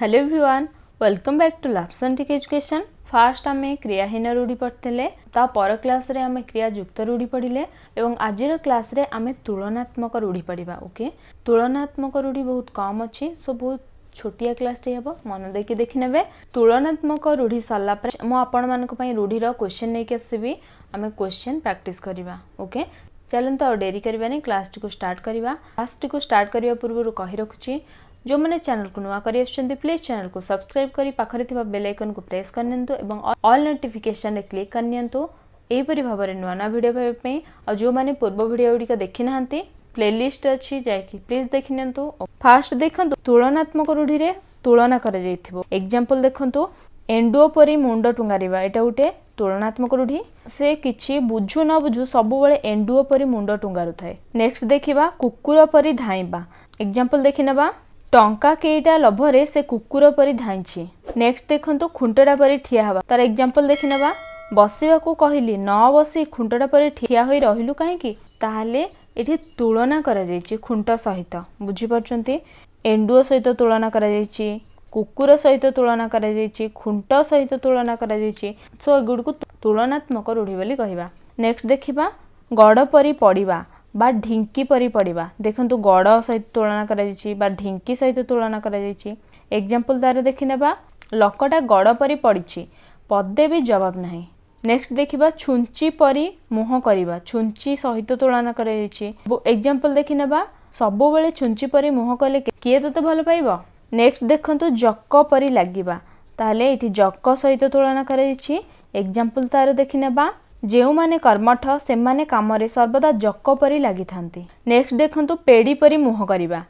hello everyone welcome back to ଲାପ୍ସନ୍ଟିକ୍ education first ଆମେ କ୍ରିୟାହୀନ ରୂଢ଼ି ପଢ଼ିଥିଲେ ତା ପର କ୍ଲାସ୍ରେ ଆମେ କ୍ରିୟାଯୁକ୍ତ ରୂଢ଼ି ପଢ଼ିଲେ ଏବଂ ଆଜିର କ୍ଲାସ୍ରେ ଆମେ ତୁଳନାତ୍ମକ ରୂଢ଼ି ପଢ଼ିବା ଓକେ ତୁଳନାତ୍ମକ ରୂଢ଼ି ବହୁତ କମ୍ ଅଛି ସୋ ବହୁତ ଛୋଟିଆ କ୍ଲାସ୍ଟି ହେବ ମନ ଦେଇକି ଦେଖିନେବେ ତୁଳନାତ୍ମକ ରୂଢ଼ି ସରିଲା ପରେ ମୁଁ ଆପଣମାନଙ୍କ ପାଇଁ ରୂଢ଼ିର କ୍ୱେଶ୍ଚିନ୍ ନେଇକି ଆସିବି ଆମେ କ୍ୱେଶ୍ଚିନ୍ ପ୍ରାକ୍ଟିସ୍ କରିବା ଓକେ ଚାଲନ୍ତୁ ଆଉ ଡେରି କରିବାନି କ୍ଲାସ୍ଟିକୁ ଷ୍ଟାର୍ଟ କରିବା କ୍ଲାସ୍ଟିକୁ ଷ୍ଟାର୍ଟ କରିବା ପୂର୍ବରୁ କହି ରଖୁଛି जो मैंने चैनल को नुआ कर प्लीज चैनल को सब्सक्राइब कर पाखे बेल आइकन को प्रेस कर अल नोटिफिकेसन क्लिक कर ଏହିପରି ଭାବରେ ନୂଆ ନୂଆ ଭିଡ଼ିଓ ପାଇବା ପାଇଁ ଆଉ ଯେଉଁମାନେ ପୂର୍ବ ଭିଡ଼ିଓ ଗୁଡ଼ିକ ଦେଖିନାହାନ୍ତି ପ୍ଲେଲିଷ୍ଟ ଅଛି ଯାଇକି ପ୍ଲିଜ୍ ଦେଖିନିଅନ୍ତୁ ଫାର୍ଷ୍ଟ ଦେଖନ୍ତୁ ତୁଳନାତ୍ମକ ରୂଢ଼ିରେ ତୁଳନା କରାଯାଇଥିବ ଏକ୍ଜାମ୍ପଲ୍ ଦେଖନ୍ତୁ ଏଣ୍ଡୁଅ ପରି ମୁଣ୍ଡ ଟୁଙ୍ଗାରିବା ଏଇଟା ଗୋଟେ ତୁଳନାତ୍ମକ ରୂଢ଼ି ସେ କିଛି ବୁଝୁ ନ ବୁଝୁ ସବୁବେଳେ ଏଣ୍ଡୁଅ ପରି ମୁଣ୍ଡ ଟୁଙ୍ଗାରୁଥାଏ ନେକ୍ସଟ ଦେଖିବା କୁକୁର ପରି ଧାଇଁବା ଏକ୍ଜାମ୍ପଲ୍ ଦେଖିନେବା ଟଙ୍କା କେଇଟା ଲୋଭରେ ସେ କୁକୁର ପରି ଧାଇଁଛି ନେକ୍ସଟ ଦେଖନ୍ତୁ ଖୁଣ୍ଟଟା ପରି ଠିଆ ହେବା ତାର ଏକ୍ଜାମ୍ପଲ ଦେଖିନେବା ବସିବାକୁ କହିଲି ନ ବସି ଖୁଣ୍ଟଟା ପରି ଠିଆ ହୋଇ ରହିଲୁ କାହିଁକି ତାହେଲେ ଏଠି ତୁଳନା କରାଯାଇଛି ଖୁଣ୍ଟ ସହିତ ବୁଝିପାରୁଛନ୍ତି ଏଣ୍ଡୁଅ ସହିତ ତୁଳନା କରାଯାଇଛି କୁକୁର ସହିତ ତୁଳନା କରାଯାଇଛି ଖୁଣ୍ଟ ସହିତ ତୁଳନା କରାଯାଇଛି ସୋ ଏଗୁଡ଼ିକୁ ତୁଳନାତ୍ମକ ରୂଢ଼ି ବୋଲି କହିବା ନେକ୍ସଟ ଦେଖିବା ଗଡ଼ ପରି ପଡ଼ିବା বা ঢିଙ୍କି ପରି ପଡ଼ିବା ଦେଖନ୍ତୁ ଗଡ଼ ସହିତ ତୁଳନା କରାଯାଇଛି ବା ଢିଙ୍କି ସହିତ ତୁଳନା କରାଯାଇଛି ଏକ୍ଜାମ୍ପଲ୍ ତା'ର ଦେଖିନେବା ଲୋକଟା ଗଡ଼ ପରି ପଡ଼ିଛି ପଦେ ବି ଜବାବ ନାହିଁ ନେକ୍ସଟ ଦେଖିବା ଛୁଞ୍ଚି ପରି ମୁହଁ କରିବା ଛୁଞ୍ଚି ସହିତ ତୁଳନା କରାଯାଇଛି ଏକ୍ଜାମ୍ପଲ୍ ଦେଖିନେବା ସବୁବେଳେ ଛୁଞ୍ଚି ପରି ମୁହଁ କଲେ କିଏ ତୋତେ ଭଲ ପାଇବ ନେକ୍ସଟ ଦେଖନ୍ତୁ ଜକ ପରି ଲାଗିବା ତାହେଲେ ଏଠି ଜକ ସହିତ ତୁଳନା କରାଯାଇଛି ଏକ୍ଜାମ୍ପଲ୍ ତା'ର ଦେଖିନେବା ଯେଉଁମାନେ କର୍ମଠ ସେମାନେ କାମରେ ସର୍ବଦା ଜକ ପରି ଲାଗିଥାନ୍ତି ନେକ୍ସଟ ଦେଖନ୍ତୁ ପେଡ଼ି ପରି ମୁହଁ କରିବା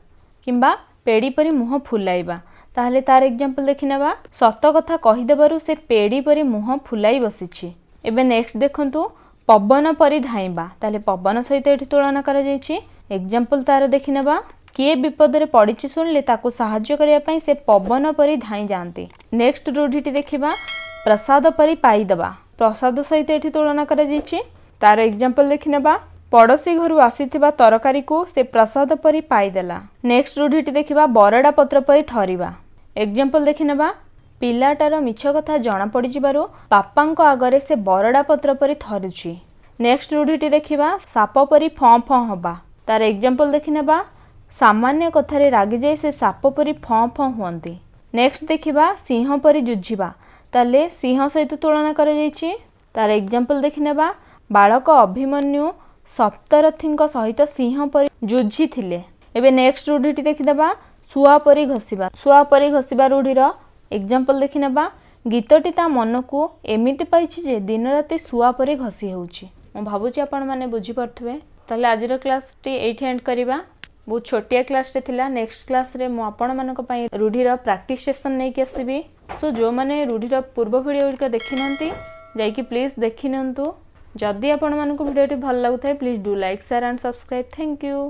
କିମ୍ବା ପେଡ଼ି ପରି ମୁହଁ ଫୁଲାଇବା ତାହେଲେ ତାର ଏକ୍ଜାମ୍ପଲ୍ ଦେଖିନେବା ସତ କଥା କହିଦେବାରୁ ସେ ପେଡ଼ି ପରି ମୁହଁ ଫୁଲାଇ ବସିଛି ଏବେ ନେକ୍ସଟ ଦେଖନ୍ତୁ ପବନ ପରି ଧାଇଁବା ତାହେଲେ ପବନ ସହିତ ଏଠି ତୁଳନା କରାଯାଇଛି ଏକ୍ଜାମ୍ପଲ୍ ତାର ଦେଖିନେବା କିଏ ବିପଦରେ ପଡ଼ିଛି ଶୁଣିଲେ ତାକୁ ସାହାଯ୍ୟ କରିବା ପାଇଁ ସେ ପବନ ପରି ଧାଇଁ ଯାଆନ୍ତି ନେକ୍ସଟ ରୂଢ଼ିଟି ଦେଖିବା ପ୍ରସାଦ ପରି ପାଇଦେବା ପ୍ରସାଦ ସହିତ ଏଠି ତୁଳନା କରାଯାଇଛି ତାର ଏକ୍ଜାମ୍ପଲ ଦେଖିନେବା ପଡ଼ୋଶୀ ଘରୁ ଆସିଥିବା ତରକାରୀକୁ ସେ ପ୍ରସାଦ ପରି ପାଇଦେଲା ନେକ୍ସଟ ରୁଢ଼ିଟି ଦେଖିବା ବରଡ଼ା ପତ୍ର ପରି ଥରିବା ଏକ୍ଜାମ୍ପଲ ଦେଖିନେବା ପିଲାଟାର ମିଛ କଥା ଜଣାପଡ଼ିଯିବାରୁ ବାପାଙ୍କ ଆଗରେ ସେ ବରଡ଼ା ପତ୍ର ପରି ଥରୁଛି ନେକ୍ସଟ ରୁଢ଼ିଟି ଦେଖିବା ସାପ ପରି ଫଁ ଫଁ ହେବା ତାର ଏକ୍ଜାମ୍ପଲ ଦେଖିନେବା ସାମାନ୍ୟ କଥାରେ ରାଗିଯାଇ ସେ ସାପ ପରି ଫଁ ଫଁ ହୁଅନ୍ତି ନେକ୍ସଟ ଦେଖିବା ସିଂହ ପରି ଯୁଝିବା ତାହେଲେ ସିଂହ ସହିତ ତୁଳନା କରାଯାଇଛି ତାର ଏକ୍ଜାମ୍ପଲ୍ ଦେଖିନେବା ବାଳକ ଅଭିମନ୍ୟୁ ସପ୍ତରଥୀଙ୍କ ସହିତ ସିଂହ ପରି ଯୁଝିଥିଲେ ଏବେ ନେକ୍ସଟ ରୂଢ଼ିଟି ଦେଖିଦେବା ଶୁଆ ପରି ଘଷିବା ଶୁଆ ପରି ଘଷିବା ରୂଢ଼ିର ଏକ୍ଜାମ୍ପଲ୍ ଦେଖିନେବା ଗୀତଟି ତା ମନକୁ ଏମିତି ପାଇଛି ଯେ ଦିନରାତି ଶୁଆ ପରି ଘଷି ହେଉଛି ମୁଁ ଭାବୁଛି ଆପଣମାନେ ବୁଝିପାରୁଥିବେ ତାହେଲେ ଆଜିର କ୍ଲାସ୍ଟି ଏଇଠି ଏଣ୍ଡ କରିବା ବହୁତ ଛୋଟିଆ କ୍ଲାସ୍ଟେ ଥିଲା ନେକ୍ସଟ କ୍ଲାସ୍ରେ ମୁଁ ଆପଣମାନଙ୍କ ପାଇଁ ରୂଢ଼ିର ପ୍ରାକ୍ଟିସ୍ ସେସନ୍ ନେଇକି ଆସିବି ସୋ ଯେଉଁମାନେ ରୂଢ଼ିର ପୂର୍ବ ଭିଡ଼ିଓ ଗୁଡ଼ିକ ଦେଖିନାହାନ୍ତି ଯାଇକି ପ୍ଲିଜ୍ ଦେଖିନିଅନ୍ତୁ ଯଦି ଆପଣମାନଙ୍କୁ ଭିଡ଼ିଓଟି ଭଲ ଲାଗୁଥାଏ please do like share and subscribe thank you